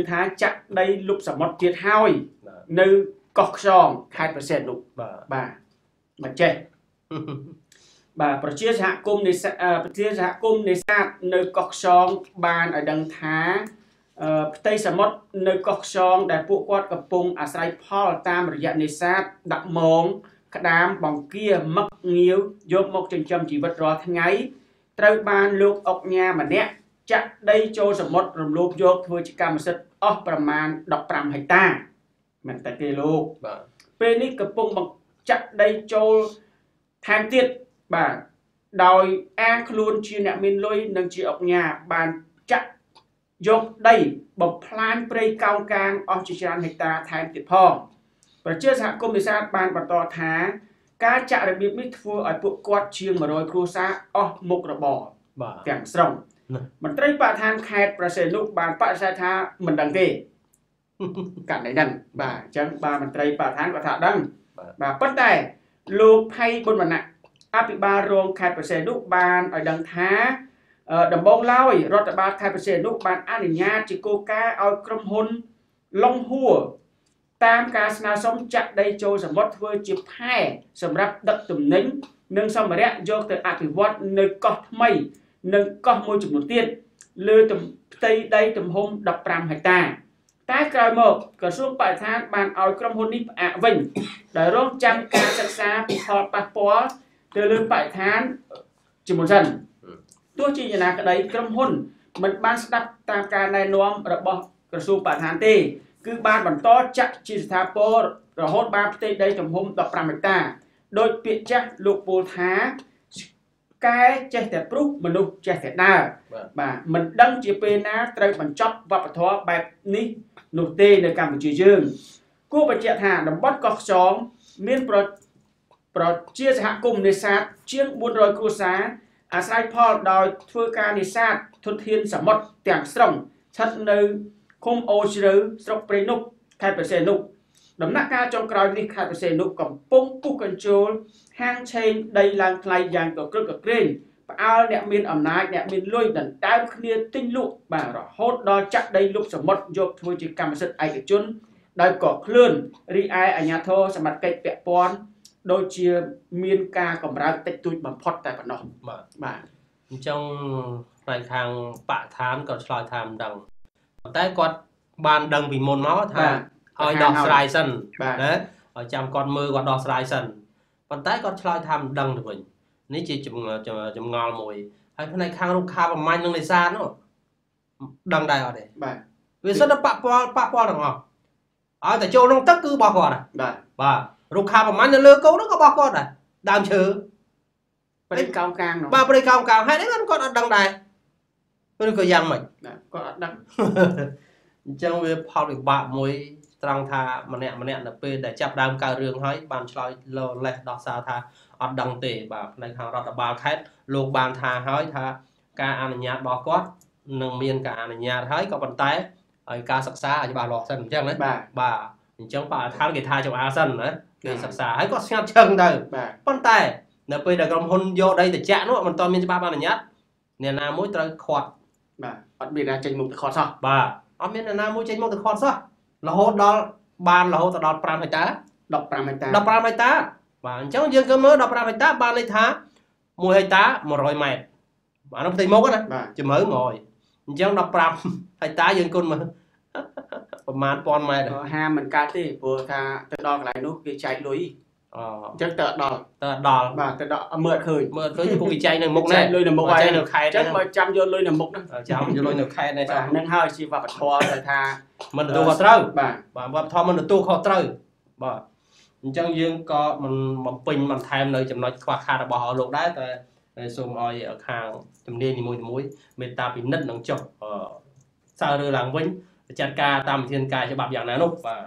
គឺថាចាក់ដីលុបសមុទ្រទៀតហើយបាទនៅកោះខ្យងខេត្តប្រសិទ្ធនោះបាទបាទមកចេះបាទប្រជាសហគមន៍នេសាទអឺប្រជាសហគមន៍នេសាទនៅកោះខ្យងបានឲ្យដឹងថាអឺផ្ទៃសមុទ្រនៅកោះខ្យងដែលពួកគាត់កំពុងអាស្រ័យផលតាមរយៈនេសាទដាក់មងក្តាមបង្គាមឹកងាវយកមកចិញ្ចឹមជីវិតរាល់ថ្ងៃត្រូវបានលោកអុកញ៉ាម្នាក់ចាក់ដីចូលសមុទ្ររំលោភយកធ្វើជាកម្មសិទ្ធិ អស់ប្រមាណ15ហិកតាមិនតែទេលោកបាទពេលនេះកំពុងបង្ចាក់ដីចូលថែមទៀតបាទដោយអាងខ្លួនជាអ្នកមានលុយនិងជាអុកញ៉ាបានចាក់យកដីបំផ្លាញព្រៃកោងកាងអស់ជាច្រើនហិកតាថែមទៀតផងប្រជាសហគមន៍នេសាទបានបន្តថាការចាក់របៀបនេះធ្វើឲ្យពួកគាត់ជាង100គ្រួសារអស់មុខរបរបាទទាំងស្រុងណា មន្ត្រីបរិស្ថានខេត្តប្រសេនុបានបដិសេធថាមិនដឹងទេកាន់តែដឹងបាទអញ្ចឹងបាទមន្ត្រីបរិស្ថានគាត់ថាដឹងបាទបាទប៉ុន្តែលោកផៃប៊ុនវណ្ណៈអភិបាលរងខេត្តប្រសេនុបានឲ្យដឹងថាអឺដំបូងឡើយរដ្ឋបាលខេត្តប្រសេនុបានអនុញ្ញាតជាគោលការណ៍ឲ្យក្រុមហ៊ុនឡុងហួរតាមការស្នើសុំចាក់ដីចូលសមុទ្រធ្វើជាផែសម្រាប់ដឹកទំនិញនិងសម្ភារៈយកទៅអភិវឌ្ឍនៅកោះថ្មី និងកោះមួយចំនួនទៀតលើទំផ្ទៃដីទំហំ15ហិកតា តែក្រោយមកក្រសួងបរិស្ថានបានឲ្យក្រុមហ៊ុននេះផ្អាកវិញដោយរងចាំការសិក្សាពីផលប៉ះពាល់ទៅលើបរិស្ថានជាមុនសិនទោះជាយ៉ាងណាក្តីក្រុមហ៊ុនមិនបានស្ដាប់តាមការណែនាំរបស់ក្រសួងបរិស្ថានទេ គឺបានបន្តចាក់ជាស្ថាពររហូតបានផ្ទៃដីទំហំ15ហិកតាដោយពាក្យចាស់លោកពូលថា កែចេះតែព្រុសមនុស្សចេះតែដើរបាទបាទមិនដឹងជាពេលណាត្រូវបញ្ចប់វប្បធម៌បែបនេះនោះទេនៅកម្ពុជាយើងគួរបញ្ជាក់ថាតំបន់កោះខ្យងមានប្រប្រជាសហគមន៍នេសាទជាង400គ្រួសារអាស្រ័យផលដោយធ្វើការនេសាទធនធានសមុទ្រទាំងស្រុងស្ថិតនៅឃុំអូជ្រៅស្រុកព្រៃនប់ខេត្តប្រសេនុ ដំណាក់កាលចុងក្រោយនេះខេត្តប្រសេនុកំពុងពុះកញ្ជូលហាងឆេងដីឡើងថ្លៃយ៉ាងកក្រឹកកក្រែងផ្អើលអ្នកមានអំណាចអ្នកមានលុយដណ្ដើមគ្នាទិញលក់បាទរហូតដល់ចាក់ដីលុបសមុទ្រយកធ្វើជាកម្មសិទ្ធិឯកជនដោយកកខ្លួនរីឯអាជ្ញាធរសមត្ថកិច្ចពាក់ព័ន្ធដូចជាមានការកម្រើកតិចតួចបំផុតតែប៉ុណ្ណោះបាទបាទអញ្ចឹងផ្នែកខាងបកឋានក៏ឆ្លើយថាមិនដឹងប៉ុន្តែគាត់បានដឹងពីមុនមកថាបាទ ឲ្យដោះស្រាយសិនបាទណាឲ្យចាំគាត់មើលគាត់ដោះស្រាយសិនប៉ុន្តែគាត់ឆ្លើយថាមិនដឹងទៅវិញនេះជាចម្ងល់ចម្ងល់មួយហើយផ្នែកខាងរុក្ខាប្រមាញ់នឹងនេសាទនោះដឹងដែរអត់ទេបាទវាសិនតែប៉ះពាល់ប៉ះពាល់ទាំងអស់ឲ្យតែចូលក្នុងទឹកគឺរបស់គាត់ដែរបាទបាទរុក្ខាប្រមាញ់នៅលើកូននោះក៏របស់គាត់ដែរដើមឈើព្រៃកោងកាងនោះបាទព្រៃកោងកោងហេតុអីគាត់អត់ដឹងដែរឬក៏យ៉ាងម៉េចបាទគាត់អត់ដឹងអញ្ចឹងវាផលវិបាកមួយ ត្រង់ថាម្នាក់ម្នាក់នៅពេលដែលចាប់ដើមកើតរឿងហើយបានឆ្លើយលោលេះដោះសារថាអត់ដឹងទេបាទផ្នែកខាងរដ្ឋបាលខេត្តលោកបានថាហើយថាការអនុញ្ញាតរបស់គាត់នឹងមានការអនុញ្ញាតហើយក៏ប៉ុន្តែឲ្យការសិក្សាឲ្យច្បាស់លាស់សិនអញ្ចឹងណាបាទបាទអញ្ចឹងបរិស្ថានគេថាចំអាសិនណាគេបាទសិក្សាហើយគាត់ស្ងាត់ឈឹងទៅបាទប៉ុន្តែនៅពេលដែលក្រុមហ៊ុនយកដីទៅចាក់នោះមិនទាន់មានច្បាប់អនុញ្ញាតអ្នកណាមួយត្រូវខាត់បាទអត់មានណាចេញមុខទៅខត់សោះបាទអត់មានអ្នកណាមួយចេញមកទៅខាត់សោះ រហូតដល់បានរហូតដល់5ហិកតា15ហិកតា15ហិកតាបាទអញ្ចឹងយើងគឺមើល15ហិកតាបានន័យថា1ហិកតា100ម៉ែត្របាទនោះផ្ទៃមុខណាបាទជំរឿ100អញ្ចឹង15ហិកតាយើងគុណមើលប្រហែល1000ម៉ែត្រក៏ហាមមិនកើតទេព្រោះថាទៅដល់កន្លែងនោះគេចែកលុយ អូអញ្ចឹងទៅអត់ដល់តើដល់បាទទៅដល់អត់មើលអត់ឃើញមើលឃើញពួកគេចែកនៅមុខចែនេះកលុយនៅមុខចែហើកយនៅខេអត្តញ្ចឹងបើចាំយកលុយនៅមុខហ្នឹងចាំយកលុយនៅខេត្តនេះបាទហ្នឹងហើយជាវប្បធម៌ដែលថាមិនទទួលខុសត្រូវបាទបាទវប្បធម៌មិនទទួលខុសត្រូវបាទអញ្ចឹងយើងក៏មិនបំពេញបន្ថែមនៅចំណុចខ្វះខាតរបស់លោកដែរតែសូមឲ្យខាងជំនាញនីមួយៗមេត្តាពិនិត្យនិងចុះអឺសាររើឡើងវិញចាត់ការតាមវិធានការច្បាប់យ៉ាងណានោះបាទ